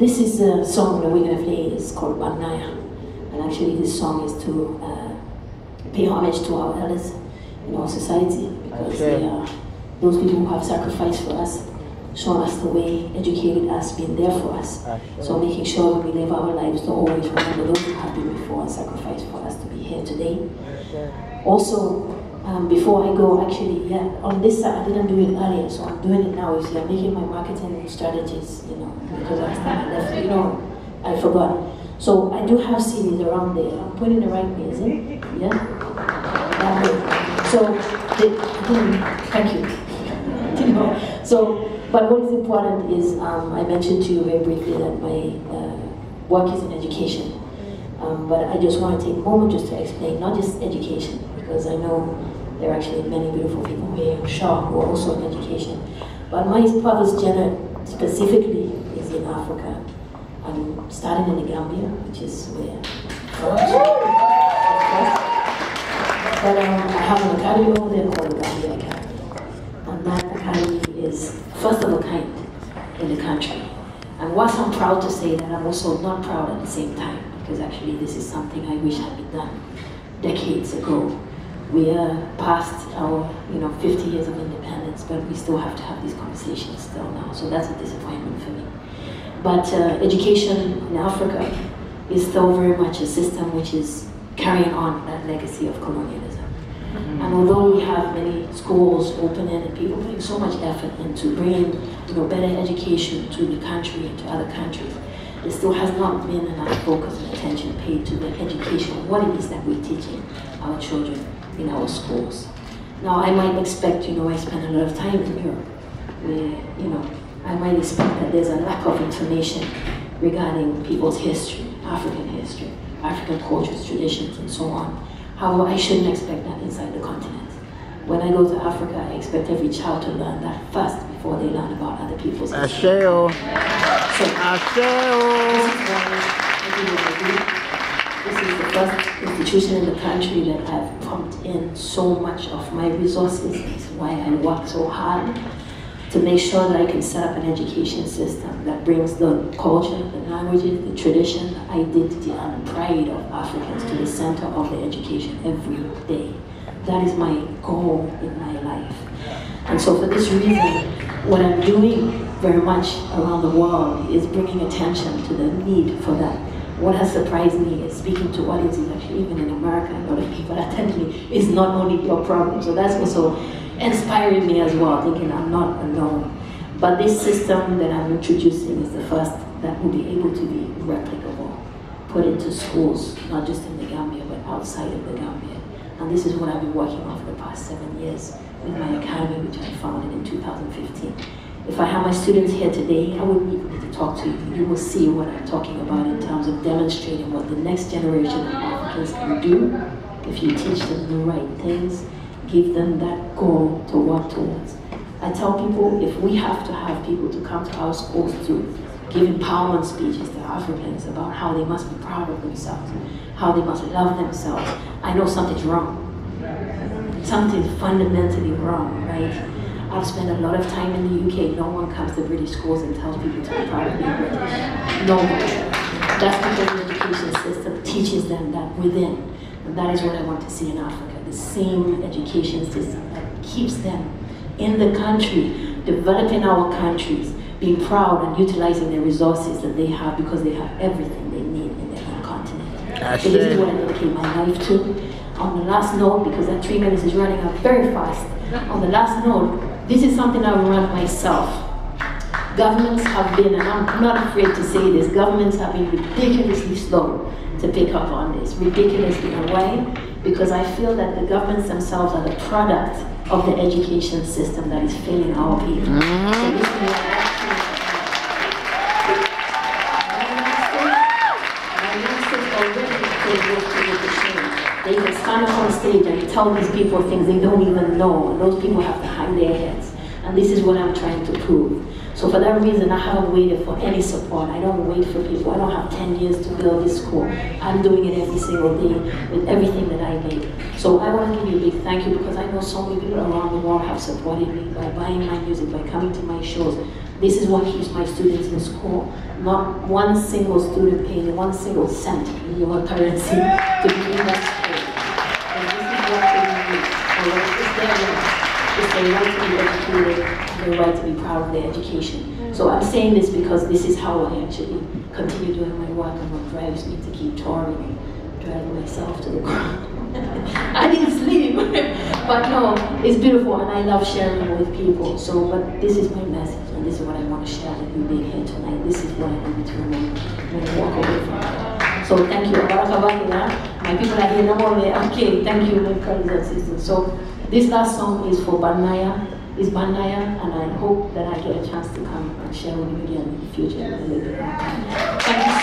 this is a song that we're going to play. It's called Bannaya. And actually, this song is to uh, pay homage to our elders in our society because they are those people who have sacrificed for us, shown us the way, educated us, been there for us. So making sure we live our lives to always remember those who have been before and sacrificed for us to be here today. Also, um, before I go, actually, yeah, on this side, I didn't do it earlier, so I'm doing it now. You see, I'm making my marketing strategies, you know, because last time I left, you know, I forgot. So I do have CDs around there. I'm putting the right music, yeah? So, thank you. You know, so, but what is important is, um, I mentioned to you very briefly that my uh, work is in education. Um, but I just want to take a moment just to explain, not just education, because I know there are actually many beautiful people here, sure, who are also in education. But my father's general specifically is in Africa. I'm starting in the Gambia, which is where But um, I have an academy over there called the Gambia Academy. And that academy is first of a kind in the country. And whilst I'm proud to say that, I'm also not proud at the same time, because actually this is something I wish had been done decades ago. We are past our, you know, 50 years of independence, but we still have to have these conversations still now. So that's a disappointment for me. But uh, education in Africa is still very much a system which is carrying on that legacy of colonialism. Mm-hmm. And although we have many schools opening and people putting so much effort into bringing you know, better education to the country and to other countries, there still has not been enough focus and attention paid to the education what it is that we're teaching our children in our schools. Now, I might expect, you know, I spend a lot of time in Europe, where, you know, I might expect that there's a lack of information regarding people's history, African history, African cultures, traditions, and so on. However, I shouldn't expect that inside the continent. When I go to Africa, I expect every child to learn that first before they learn about other people's history. Asheo. So, this is the first institution in the country that I've pumped in so much of my resources. It's why I work so hard to make sure that I can set up an education system that brings the culture, the languages, the tradition, the identity, and pride of Africans to the center of the education every day. That is my goal in my life. And so for this reason, what I'm doing very much around the world is bringing attention to the need for that. What has surprised me is speaking to audiences, actually even in America, a lot of people attend me, is not only your problem. So that's also inspiring me as well, thinking I'm not alone. But this system that I'm introducing is the first that will be able to be replicable, put into schools, not just in the Gambia, but outside of the Gambia. And this is what I've been working on for the past seven years with my academy, which I founded in 2015. If I have my students here today, I wouldn't even need to talk to you. You will see what I'm talking about in terms of demonstrating what the next generation of Africans can do if you teach them the right things give them that goal to work towards. I tell people if we have to have people to come to our schools to give empowerment speeches to Africans about how they must be proud of themselves, how they must love themselves, I know something's wrong. Something's fundamentally wrong, right? I've spent a lot of time in the UK. No one comes to British schools and tells people to be proud of being British. No one. That's because the education system teaches them that within. And that is what I want to see in Africa the same education system that keeps them in the country, developing our countries, being proud and utilizing the resources that they have because they have everything they need in their own continent. So this is what I dedicate my life to. On the last note, because that three minutes is running out very fast, on the last note, this is something I've run myself. Governments have been, and I'm not afraid to say this, governments have been ridiculously slow to pick up on this, ridiculously in a way because I feel that the governments themselves are the product of the education system that is failing our people. Mm -hmm. so stage and tell these people things they don't even know, those people have to hang their heads. And this is what I'm trying to prove. So for that reason, I haven't waited for any support. I don't wait for people. I don't have 10 years to build this school. I'm doing it every single day with everything that I make. So I want to give you a big thank you because I know so many people around the world have supported me by buying my music, by coming to my shows, This is what keeps my students in school. Not one single student paying one single cent in your currency to be in that It's their right to be educated, their right to be proud of their education. So I'm saying this because this is how I actually continue doing my work and what drives me to keep touring and driving myself to the ground. I didn't sleep, but no, it's beautiful and I love sharing with people. So, but this is my message and this is what I want to share with you being here tonight. This is what I need to remember when I walk away from it. So thank you. My people are here, Okay, thank you, my brothers and sisters. So this last song is for Bannaya, is Bannaya, and I hope that I get a chance to come and share with you again in the future. Thank you so much. Thank you.